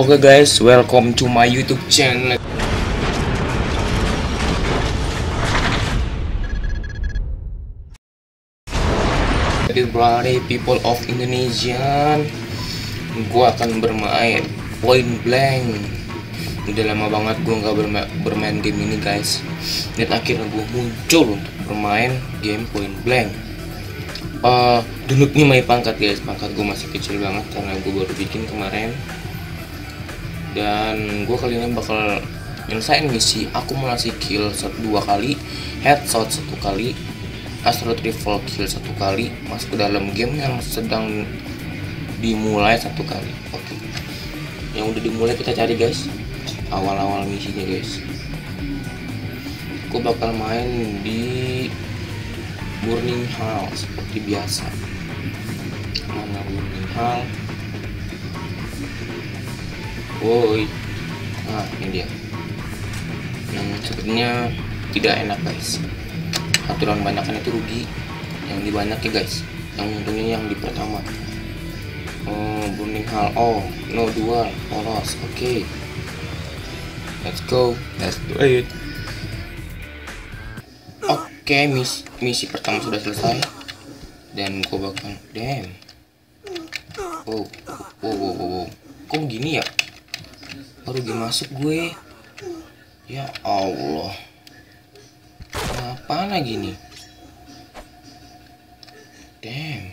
Oke guys, welcome to my YouTube channel. Everybody, people of Indonesia, gua akan bermain Point Blank. Udah lama banget gua nggak berma bermain game ini guys. Dan akhirnya gua muncul untuk bermain game Point Blank. Uh, dulu nih my pangkat guys, pangkat gua masih kecil banget karena gua baru bikin kemarin dan gue kali ini bakal nyelesain misi akumulasi kill dua kali headshot satu kali astro rifle kill satu kali masuk ke dalam game yang sedang dimulai satu kali. Oke. Okay. yang udah dimulai kita cari guys. Awal-awal misinya guys. Gue bakal main di Burning Hall seperti biasa. Mana Burning Hall woi. Nah ini dia. Yang sepertinya tidak enak guys. Aturan banyakan itu rugi. Yang dibanyak ya guys. Yang untungnya yang di pertama. Oh burning hall oh no dual polos oke. Okay. let's go. Let's do it. Oke okay, misi misi pertama sudah selesai. Dan gue bakal damn. Oh wow wow wow, wow. kok gini ya baru game masuk gue. Ya Allah. Apa lagi nih? Damn.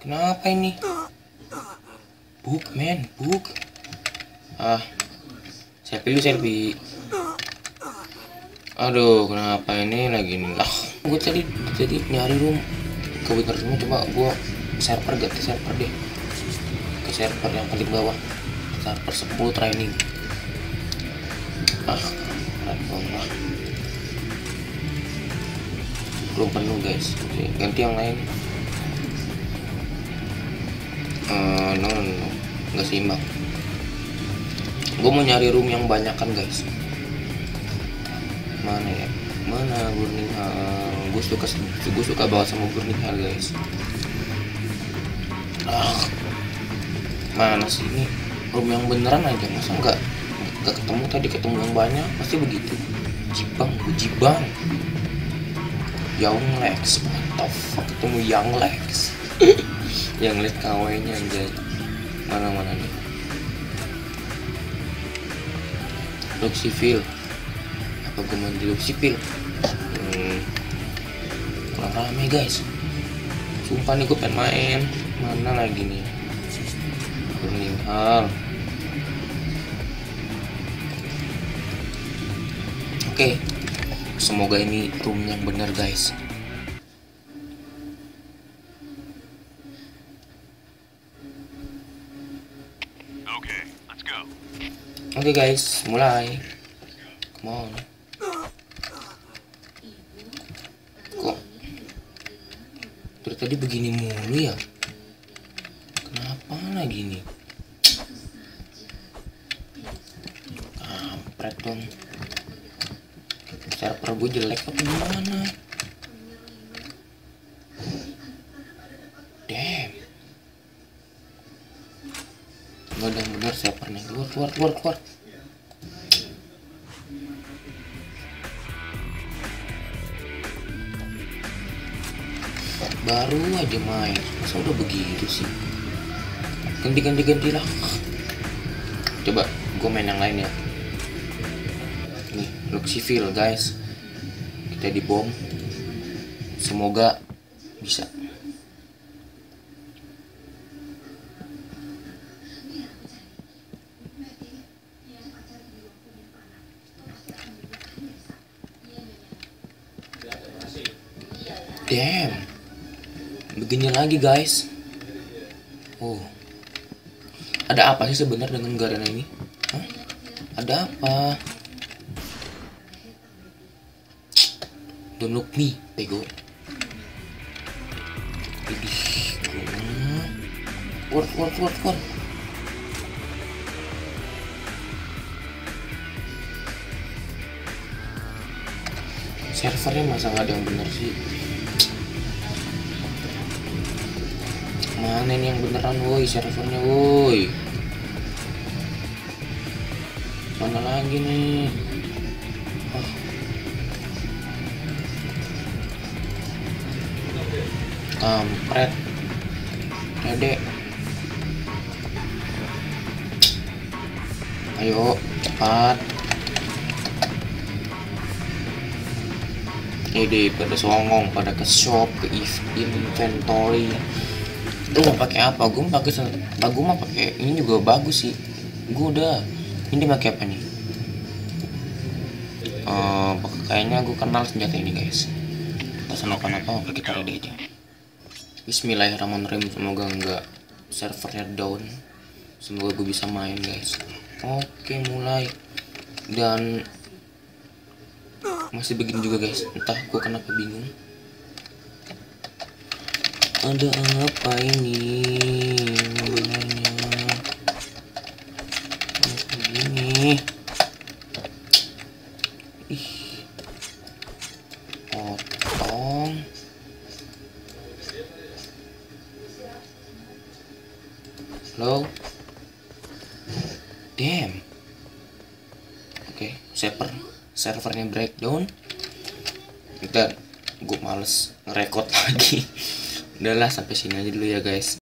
Kenapa ini? Book man book ah. Saya pilih selfie. Aduh kenapa ini lagi nih? Lah gue tadi jadi nyari room. Ke semua coba gue server gak server deh ke server yang paling bawah. Server 10 training. Ah banget. Belum penuh guys. Oke, ganti yang lain. Uh, no, no, no. nggak seimbang. Gue mau nyari room yang banyak kan guys. Mana ya? Mana burning hall gue suka gue suka banget sama burning hall guys. Ah mana sih ini? Room yang beneran aja masa nggak nggak ketemu tadi ketemu yang banyak pasti begitu. Jibang jibang. Young Lex what the fuck? Ketemu Young Lex. Yang lihat kawainya anjay. Mana mana nih? Look sipil apa gue mandi look sipil hmm. kurang rame guys. Sumpah nih gue pengen main. Mana lagi nih Hall Oke Semoga ini room yang benar guys. Oke okay, let's go. Oke okay, guys mulai. Come on. Kok Dari tadi begini mulu ya? Lagi nih kampret dong server gue jelek apa gimana? Damn. Nggak ada bener servernya keluar keluar keluar keluar. Baru aja main. Masa udah begitu sih? Ganti ganti ganti lah. Coba gue main yang lain ya nih look civil guys kita di bom semoga bisa Damn. Begini lagi guys. Oh. Ada apa sih sebenarnya dengan Garena ini? Hah? Ada apa? Don't look me, bego. Keluar, keluar, keluar, keluar. Servernya masa nggak ada yang bener sih? mana ini yang beneran woi servernya woi mana lagi nih kampret dede ayo cepat. Ini pada songong pada ke shop ke inventory. Lu mau pakai apa? Gue mau pakai gue mau pakai ini juga bagus sih. Gue udah. Ini pakai apa nih? Uh, kayaknya gue kenal senjata ini guys. Kita apa oke kita ready aja Bismillahirrahmanirrahim. Semoga enggak servernya down. Semoga gue bisa main guys. Oke mulai. Dan masih begini juga guys. Entah gue kenapa bingung. Ada apa ini? Begini? Ih halo damn. Oke okay, server servernya breakdown. Kita gue males ngerekod lagi. Udahlah sampai sini aja dulu ya guys